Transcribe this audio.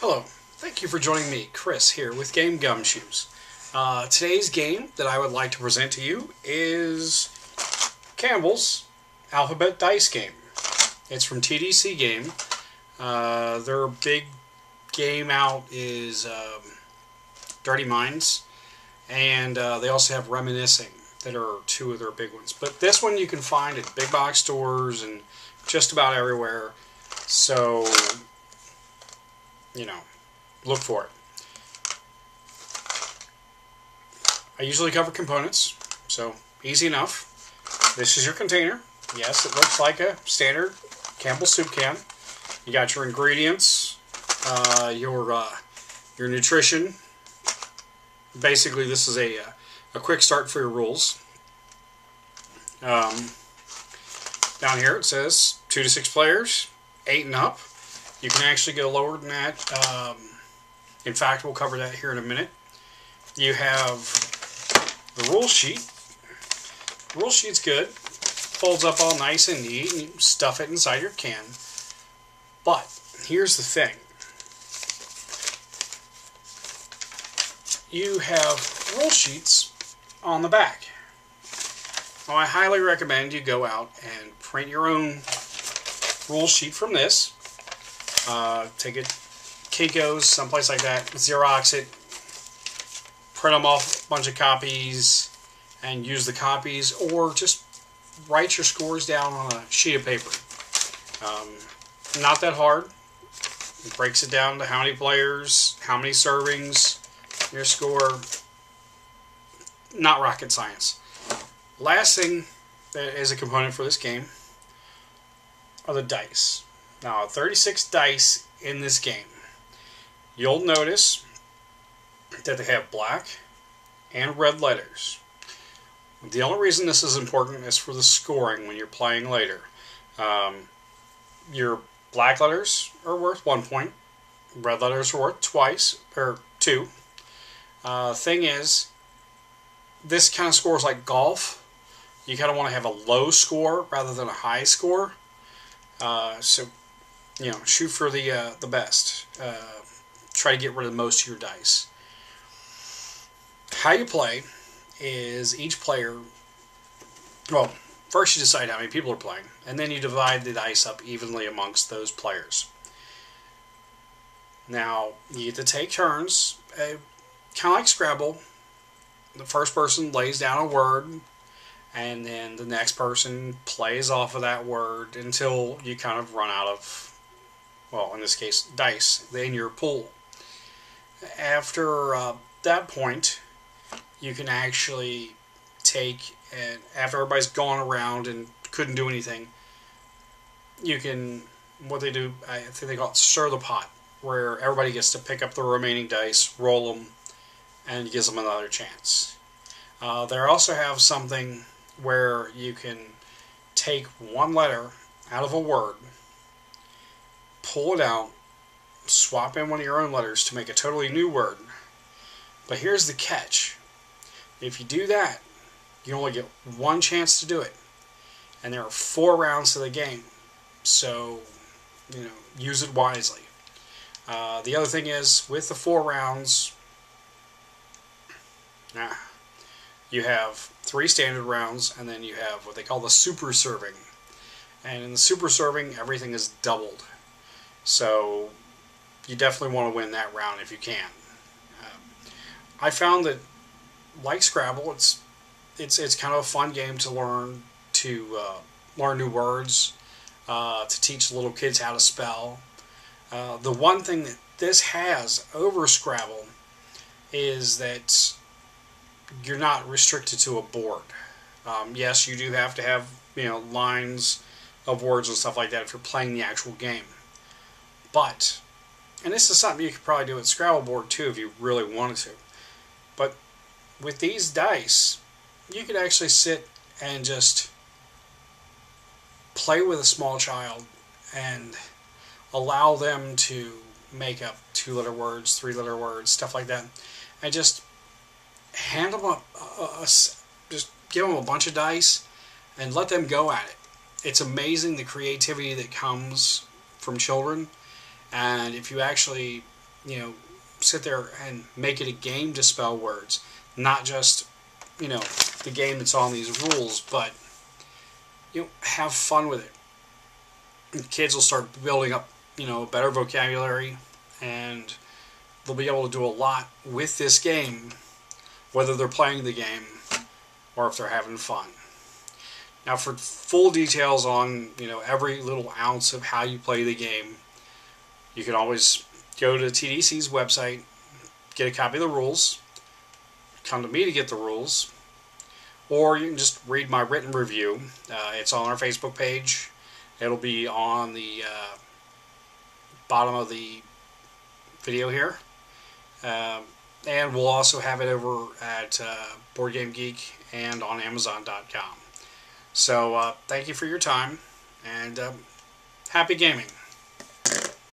Hello, thank you for joining me, Chris, here with Game Gumshoes. Uh, today's game that I would like to present to you is Campbell's Alphabet Dice Game. It's from TDC Game. Uh, their big game out is um, Dirty Minds, and uh, they also have Reminiscing that are two of their big ones. But this one you can find at big box stores and just about everywhere. So you know, look for it. I usually cover components, so easy enough. This is your container. Yes, it looks like a standard Campbell soup can. You got your ingredients, uh, your uh, your nutrition. Basically, this is a uh, a quick start for your rules. Um, down here it says two to six players, eight and up. You can actually go lower than that. Um, in fact, we'll cover that here in a minute. You have the rule sheet. The rule sheet's good. Folds up all nice and neat, and you stuff it inside your can. But here's the thing. You have rule sheets on the back. I highly recommend you go out and print your own rule sheet from this uh, take it Kinko's, someplace like that, Xerox it, print them off a bunch of copies, and use the copies, or just write your scores down on a sheet of paper. Um, not that hard. It breaks it down to how many players, how many servings, your score. Not rocket science. Last thing that is a component for this game are the dice. Now, 36 dice in this game. You'll notice that they have black and red letters. The only reason this is important is for the scoring when you're playing later. Um, your black letters are worth one point, red letters are worth twice, or two. Uh, thing is, this kind of scores like golf. You kind of want to have a low score rather than a high score. Uh, so you know, shoot for the uh, the best. Uh, try to get rid of most of your dice. How you play is each player. Well, first you decide how many people are playing, and then you divide the dice up evenly amongst those players. Now you get to take turns, uh, kind of like Scrabble. The first person lays down a word, and then the next person plays off of that word until you kind of run out of well, in this case, dice in your pool. After uh, that point, you can actually take and after everybody's gone around and couldn't do anything, you can what they do. I think they call it stir the pot, where everybody gets to pick up the remaining dice, roll them, and gives them another chance. Uh, they also have something where you can take one letter out of a word pull it out, swap in one of your own letters to make a totally new word. But here's the catch. If you do that, you only get one chance to do it. And there are four rounds to the game. So, you know, use it wisely. Uh, the other thing is, with the four rounds, nah, you have three standard rounds, and then you have what they call the super serving. And in the super serving, everything is doubled. So you definitely want to win that round if you can. Um, I found that, like Scrabble, it's it's it's kind of a fun game to learn to uh, learn new words, uh, to teach little kids how to spell. Uh, the one thing that this has over Scrabble is that you're not restricted to a board. Um, yes, you do have to have you know lines of words and stuff like that if you're playing the actual game. But, and this is something you could probably do with Scrabble board too if you really wanted to. But with these dice, you could actually sit and just play with a small child and allow them to make up two letter words, three letter words, stuff like that, and just hand them a, a, just give them a bunch of dice and let them go at it. It's amazing the creativity that comes from children and if you actually you know, sit there and make it a game to spell words, not just, you know, the game that's on these rules, but you know, have fun with it. And kids will start building up, you know, better vocabulary, and they'll be able to do a lot with this game, whether they're playing the game or if they're having fun. Now, for full details on you know every little ounce of how you play the game, you can always go to TDC's website, get a copy of the rules, come to me to get the rules, or you can just read my written review. Uh, it's on our Facebook page. It'll be on the uh, bottom of the video here. Um, and we'll also have it over at uh, Board Game Geek and on Amazon.com. So uh, thank you for your time and um, happy gaming.